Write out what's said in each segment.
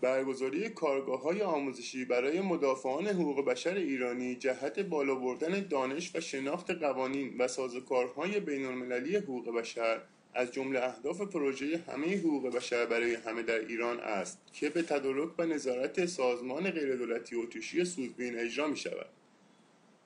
برگزاری کارگاه های آموزشی برای مدافعان حقوق بشر ایرانی جهت بالا بردن دانش و شناخت قوانین و سازوکارهای بین المللی حقوق بشر از جمله اهداف پروژه همه حقوق بشر برای همه در ایران است که به تدارک و نظارت سازمان غیردولتی اتریشی سودوین اجرا می شود.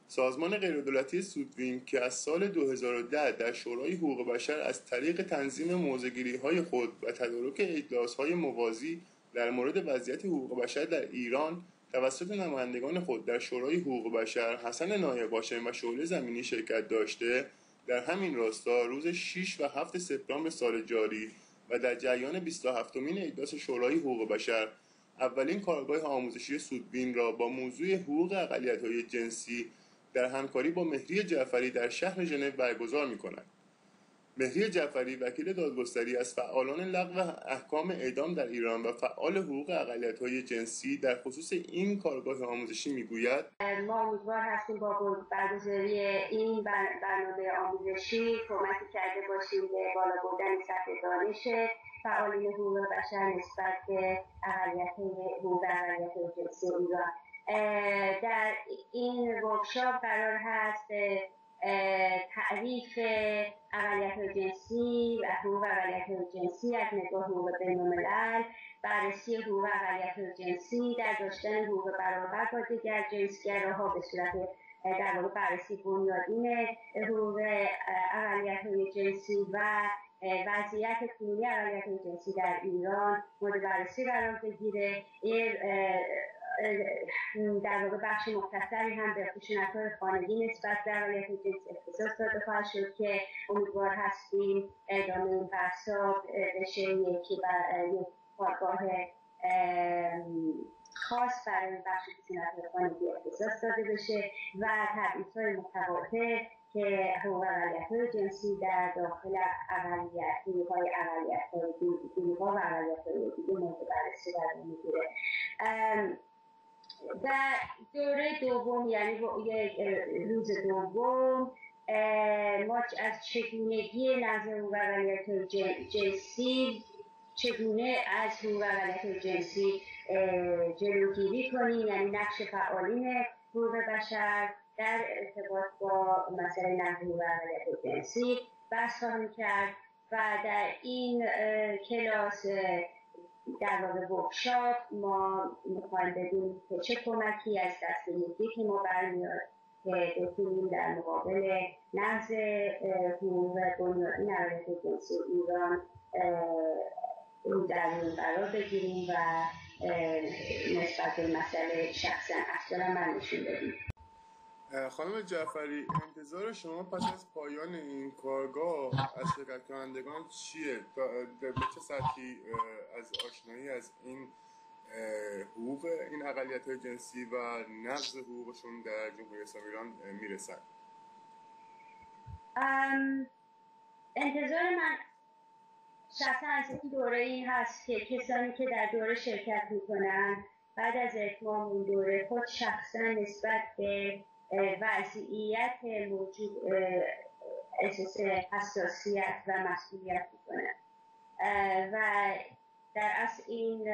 سازمان غیردولتی سودوین که از سال 2010 در شورای حقوق بشر از طریق تنظیم موزگیری های خود و تدارک اجلاس های موازی در مورد وضعیت حقوق بشر در ایران توسط نمایندگان خود در شورای حقوق بشر حسن نایب و شعله زمینی شرکت داشته در همین راستا روز 6 و 7 سپتامبر سال جاری و در جریان 27 مین اجلاس شورای حقوق بشر اولین کارگاه آموزشی سودبین را با موضوع حقوق اقلیت‌های جنسی در همکاری با مهری جعفری در شهر ژنو برگزار می‌کند. مهری جعفری وکیل دادگستری از فعالان لغو احکام اعدام در ایران و فعال حقوق های جنسی در خصوص این کارگاه آموزشی می‌گوید ما امیدوار هستیم با برگزاری این برنامه آموزشی کمکی کرده باشیم به بالا بردن سطح دانش فعالین حقوق بشر نسبت به اقلیت حقوق جنسی ایران. در این ورکشاپ قرار هست تعریف اقلیت جنسی و حقوق اقلیت جنسی از نگاه حقوق بین بررسی حقوق اقلیت جنسی در داشتن حقوق برابر با دیگر جنسگراها به صورت در واقع بررسی بنیادین حقوق اقلیت جنسی و وضعیت کنونی اقلیت جنسی در ایران مورد بررسی قرار بگیره. در واقع بخش مختصری هم به خشونتهای خانگی نسبت به اقلیت جنسی اختصاص داده خواهد شد که امیدوار هستیم ادامه این بحثا بشه یکی و یک کارگاه خاص برای بخش خشونتهای خانگی اختصاص داده بشه و تبعیض های متقاطع که حقوق اقلیت های جنسی در داخل اقلیت های اقلیت ها و اقلیت های دیگه مورد بررسی قرار می‌گیره. در دوره دوم یعنی روز دوم ما از چگونگی نظر و جنسی چگونه از حقوق جنسی جلوگیری کنیم یعنی نقش فعالین حقوق بشر در ارتباط با مسئله و جنسی بحث کرد و در این کلاس در واقع ورکشاپ ما می‌خوایم بدیم که چه کمکی از دست که ما برمیاد که بتونیم در مقابل نقض حقوق بنیادین عرایت جنسی ایران در این قرار بگیریم و نسبت به مسئله شخصا اصلا من نشون بدیم. خانم جعفری انتظار شما پس از پایان این کارگاه از شرکت کنندگان چیه؟ به چه سطحی از آشنایی از این حقوق این اقلیت های جنسی و نقض حقوقشون در جمهوری اسلامی ایران می‌رسن؟ انتظار من شخصا از این دوره این هست که کسانی که در دوره شرکت می‌کنن بعد از اتمام این دوره خود شخصا نسبت به وضعیت موجود احساس حساسیت و مسئولیت می‌کنه. و در اصل این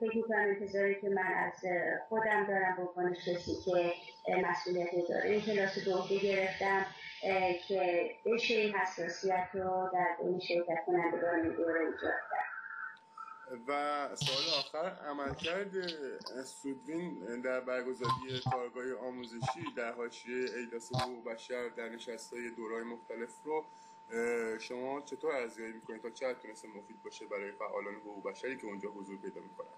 فکر می‌کنم انتظاری که من از خودم دارم به عنوان کسی که مسئولیت داره این کلاس دوم گرفتم که بشه این حساسیت رو در این شرکت کنندگان دوره ایجاد کرد. و سوال آخر عملکرد سودوین در برگزاری کارگاه آموزشی در حاشیه ایداس حقوق بشر در نشستهای دورای مختلف رو شما چطور ارزیابی می‌کنید تا چه تونسته مفید باشه برای فعالان حقوق بشری که اونجا حضور پیدا می‌کنن؟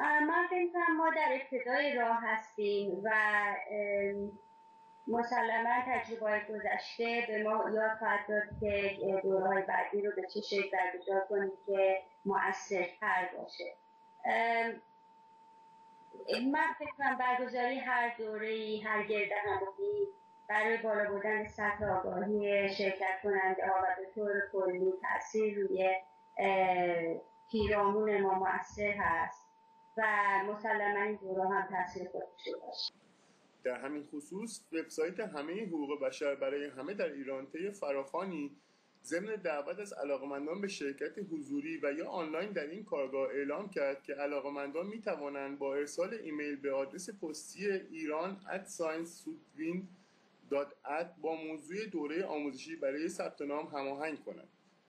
من فکر ما در ابتدای راه هستیم و مسلما تجربه گذشته به ما یاد خواهد داد که دورهای بعدی رو به چه شکل برگزار کنیم که مؤثرتر باشه. من فکرم برگزاری هر دوره هر گرد همایی برای بالا بردن سطح آگاهی شرکت کننده ها و به طور کلی تاثیر روی پیرامون ما مؤثر هست و مسلما این دوره هم تاثیر خودش باشه در همین خصوص وبسایت همه حقوق بشر برای همه در ایران طی فراخانی ضمن دعوت از علاقمندان به شرکت حضوری و یا آنلاین در این کارگاه اعلام کرد که علاقمندان می توانند با ارسال ایمیل به آدرس پستی ایران با موضوع دوره آموزشی برای ثبت نام هماهنگ کنند.